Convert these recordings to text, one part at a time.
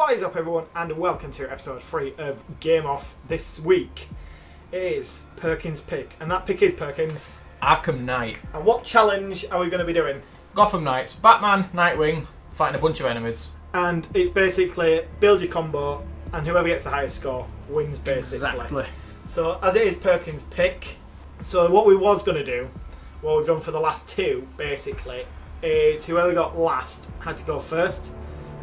What is up, everyone, and welcome to episode 3 of Game Off. This week is Perkins' pick, and that pick is Perkins. Arkham Knight. And what challenge are we going to be doing? Gotham Knights. Batman, Nightwing, fighting a bunch of enemies. And it's basically build your combo, and whoever gets the highest score wins, basically. Exactly. So, as it is Perkins' pick, so what we was going to do, what we've done for the last two, basically, is whoever got last had to go first,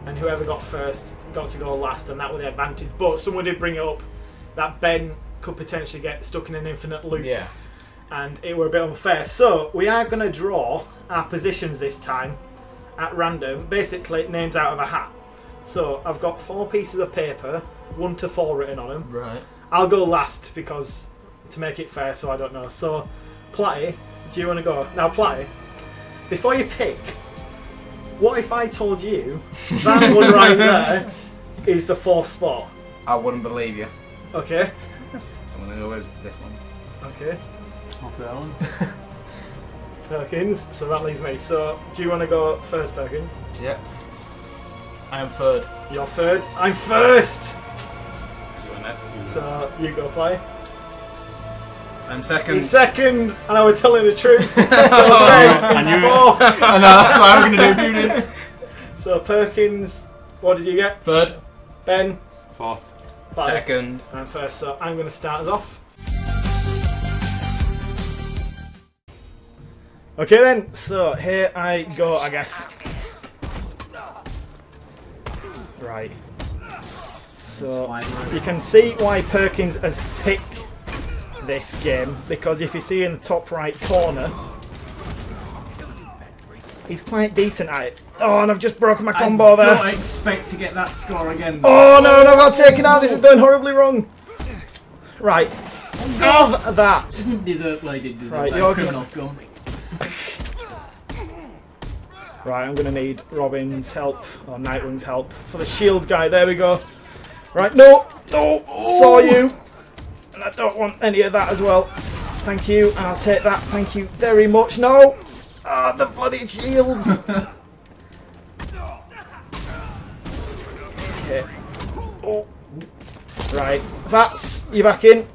and whoever got first got to go last, and that was the advantage. But someone did bring it up that Ben could potentially get stuck in an infinite loop, Yeah. and it were a bit unfair. So we are going to draw our positions this time at random, basically names out of a hat. So I've got four pieces of paper, one to four written on them. Right. I'll go last because to make it fair, so I don't know. So, Platty, do you want to go now? Platty, before you pick, what if I told you that one right there is the fourth spot? I wouldn't believe you. Okay, I'm gonna go with this one. okay, I'll take that one. Perkins. So that leaves me. So, do you want to go first, Perkins? Yeah. I am third. You're third. I'm first. You go next. So you go play. I'm second. He's second, and I was telling the truth. so uh, oh, I Perkins knew it. fourth. I know, that's what I'm gonna do if you didn't. So Perkins, what did you get? Third. Ben. Fourth. Platty. Second. I'm first, so I'm going to start us off. Okay then, so here I go, I guess. Right. So you can see why Perkins has picked this game because if you see in the top right corner, he's quite decent at it. Oh, and I've just broken my combo I there. don't expect to get that score again. Oh no, no, I got taken out. This is going horribly wrong. Right. Have oh, that. Didn't deserve, well, he did deserve Right, you're criminal scum. Right, I'm going to need Robin's help, or Nightwing's help, for the shield guy. There we go. Right, no, no, oh. saw you. And I don't want any of that as well. Thank you, and I'll take that. Thank you very much. No! Ah, the bloody shields! okay. Oh. Right, that's you back in.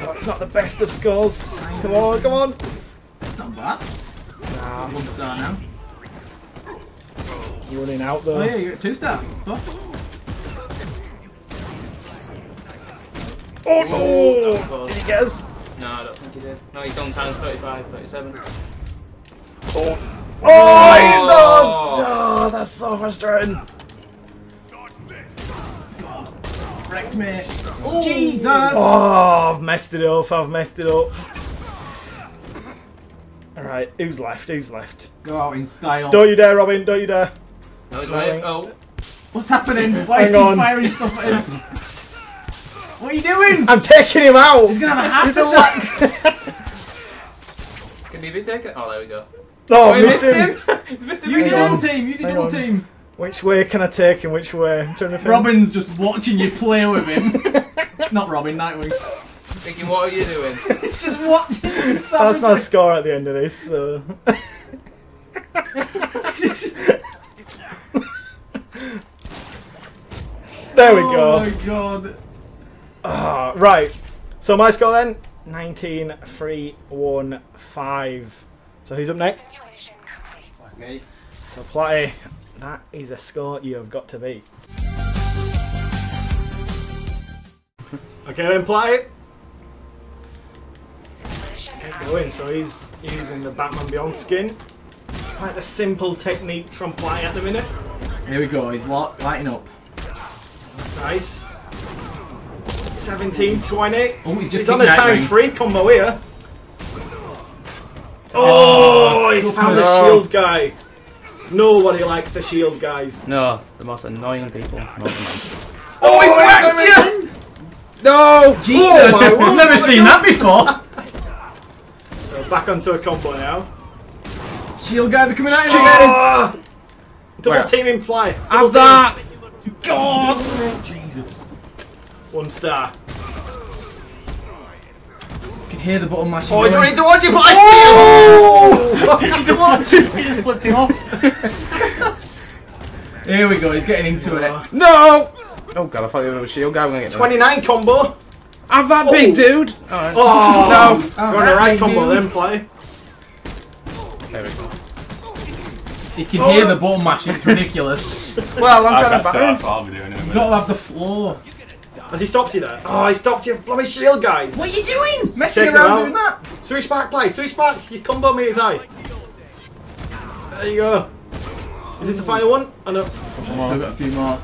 Oh, it's not the best of scores. Come on, come on. Not bad. Nah, One star now. you're running out though. Oh yeah, you're at two star. Oh no! that was. Did he get us? No, I don't think he did. No, he's on times 35, 37. Oh! Oh! he- Oh, oh, that's so frustrating. God, wrecked me. Jesus! Oh, I've messed it up. I've messed it up. Alright, who's left? Who's left? Go out in style. Don't you dare, Robin. Don't you dare. No, he's Right. Oh, What's happening? Why Hang are you on. firing stuff at him? What are you doing? I'm taking him out. He's gonna have a heart attack. can he be taken? Oh, there we go. Oh, Oh, he missed missed him. him! he's missed him Use Hang your again! on. double team. Use your Hang double team. Which way can I take him? Which way? I'm trying to think. Robin's just watching you play with him. Not Robin, Nightwing. Thinking, what are you doing? He's just watching you. That's my score at the end of this. So. there we go. Oh my god. Ah, right. So my score then 19 3 1 5. So who's up next? Okay. So Platty, that is a score you have got to beat. Okay then Platty. Get going. So he's using the Batman Beyond skin. Quite the simple technique from Platty at the minute. Here we go. He's lighting up. That's nice. 17 20. Oh, he's just He's on the kicked times Nightwing. three combo here. Oh, Oh, he's found the shield guy. Nobody likes the shield guys. No, the most annoying people. Oh, oh, he whacked you! No! Jesus! Oh, I've never oh seen God. that before. So back onto a combo now. Shield guys are coming at him. Oh! Double Where? team in play. Have that! God! Jesus. One star. You can hear the button mashing. Oh, he's going. ready to watch it, but Oh! You need to watch it. He just flipped him off. Here we go. He's getting into it. No! Oh god, I thought you were a shield guy. We're gonna get 29 combo. Have that Oh. big dude! Alright. Oh, No. Go on the right Big combo dude. then play. There we go. You can hear oh. the button mashing. It's ridiculous. Well, I'm I trying to guess batter that's him. what I'll be doing in a You've got to have the floor. Has he stopped you there? Oh, he stopped you. Bloody shield, guys. What are you doing? Messing Take around out. doing that? Switch back play. Switch back. You combo me his eye. There you go. Is this the final one? Oh no. Still got a few more.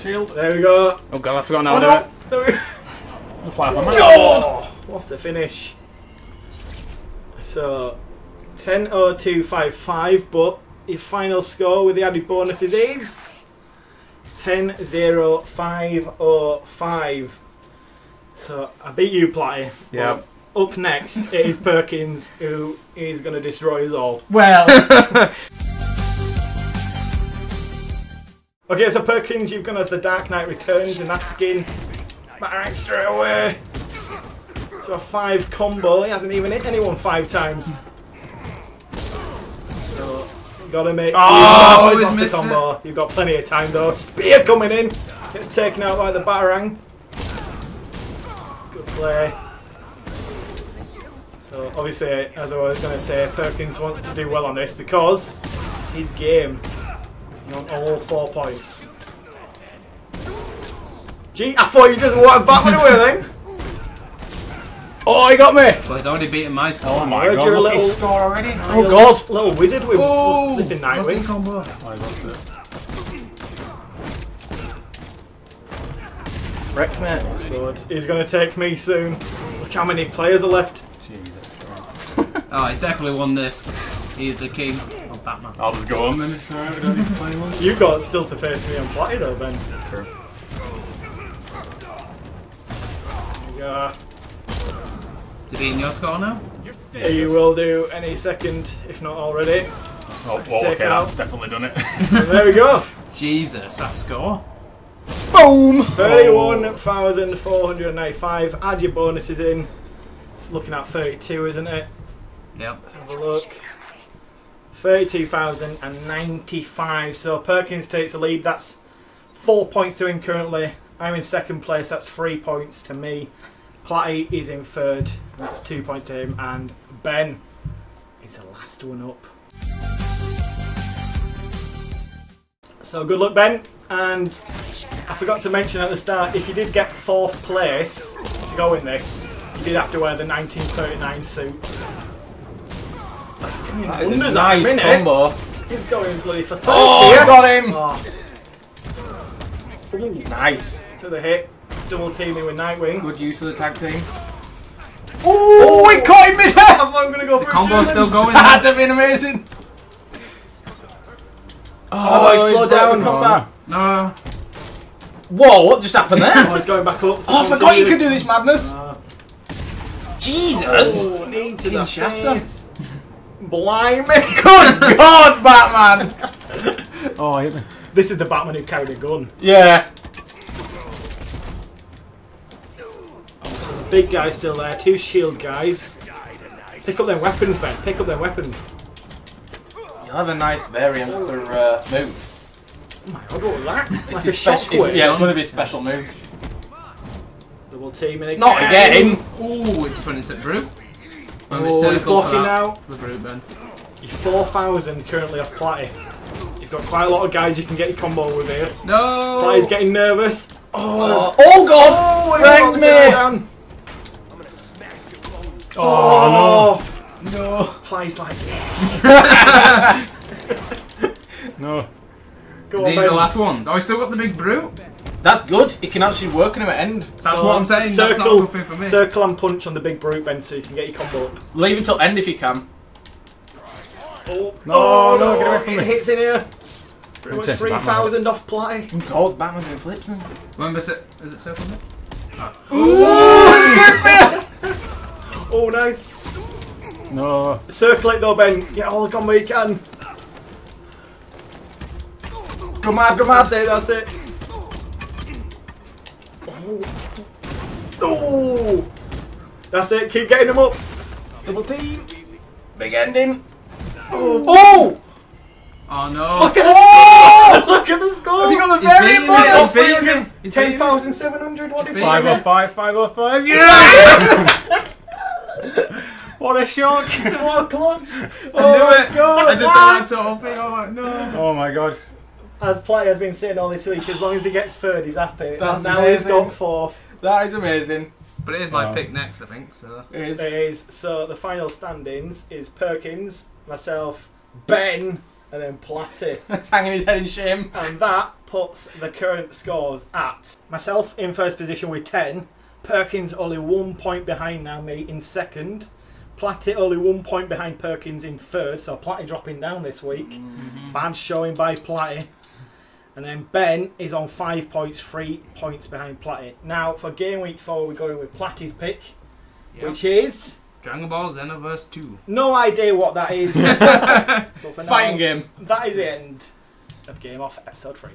Shield. There we go. Oh god, I forgot Oh how to no. There we go. The fly off my Oh, what a finish. So, 10.0255, but your final score with the added bonuses is 10.0505. So, I beat you, Platty. but Yep. Up next, it is Perkins, who is going to destroy us all. Well, Okay, so Perkins, you've gone as the Dark Knight Returns in that skin. Batarang straight away. So a five combo. He hasn't even hit anyone five times. So gotta make. Oh, he's he's lost the combo. You've got plenty of time though. Spear coming in. Gets taken out by the Batarang. Good play. So obviously, as I was going to say, Perkins wants to do well on this because it's his game. You want all four points. Gee, I thought you just wanted Batman away eh? then. Oh, he got me! Well, he's already beaten my score. Oh my Heard god, you're look, he little- score already. Oh god! Little wizard with Oh, this in what's his Nightwing. combo? I lost it. Wrecked me. Good. He's going to take me soon. Look how many players are left. Jesus Christ. Oh, he's definitely won this. He is the king of Batman. I'll just go on then. It's alright. We don't need to play one. You've got still to face me on Platty though, Ben. True. There you go. To be in your score now? You will do any second, if not already. Oh, Let's well, okay, that's definitely done it. There we go. Jesus, that score. Boom! 31,495. Add your bonuses in. It's looking at 32, isn't it? Yep. Have a look. 32,095. So Perkins takes the lead. That's four points to him currently. I'm in second place. That's three points to me. Platty is in third. That's two points to him. And Ben is the last one up. So good luck, Ben. And I forgot to mention at the start, if you did get fourth place to go in this, you did have to wear the 1939 suit. That's doing that is a wonders nice the minute. combo. He's going bloody for oh, first Oh, here. Got him! Oh, Nice. to the hit. Double teaming with Nightwing. Good use of the tag team. Oh, he caught him mid I'm going to go The for a combo's still going. That'd have been amazing. Oh, he he's slowed broke down the combat. No. Whoa, what just happened there? Oh, there? he's going back up. Oh, I forgot you could do this madness. Ah. Jesus. Oh, knee to the face. Blimey. Good God, Batman. oh, hit me. This is the Batman who carried a gun. Yeah. Big guy's still there. Two shield guys. Pick up their weapons, Ben. Pick up their weapons. You'll have a nice variant for uh, moves. Oh my god, what was that? Like a his spec- shockwave. it's- yeah, it's one of his special moves. Double teaming again. Not again. Ooh, it just went into the brute. When Oh, he's blocking now. The brute, Ben. You're 4,000 currently off Platty. You've got quite a lot of guys you can get your combo with here. No! Platty's getting nervous. Oh, oh God! Oh, Wrecked everyone's me! Going down. Oh, No. Oh, no! Platty's like, No. go on, These are the last ones. Oh, he's still got the big brute? That's good. It can actually work on him at end. That's So, what I'm saying. That's not Circle, for me. circle and punch on the big brute, Ben, so you can get your combo up. Leave until end if you can. Oh, No, no, oh, get away from it me. hits in here. Pretty much 3,000 off play. Oh, it's Batman doing flips then. Remember, is it, is it circle? Ah. Ben? Oh, nice. No. Circle it though, Ben. Get all the combo you can. Go mad, go mad. That's it, that's it. Oh. Oh. That's it, keep getting them up. Double team. Big ending. Oh! Oh, oh no! Look at the Oh, look at the score! Have you got the He's variant beating bonus? me, he's beating me. He's beating me. 10,700, what did you 505, 505. Yeah! what a shock! What a clutch! I oh knew it. God, I just saw that total thing. I'm like, no. Oh my god. As Platty has been sitting all this week, as long as he gets third, he's happy. That's now he's gone fourth. That is amazing. But it is my Oh. pick next, I think. So It is. It is. So the final standings is Perkins, myself, Ben, and then Platty. He's hanging his head in shame. and that puts the current scores at myself in first position with 10, Perkins only one point behind now, me in second, Platty only one point behind Perkins in third, so Platty dropping down this week. Mm-hmm. Bad showing by Platty. And then Ben is on five points, three points behind Platty. Now, for game week four, we're going with Platty's pick, yeah. which is Dragon Ball Xenoverse 2. no idea what that is. but for Fighting now, game. That is the end of Game Off episode three.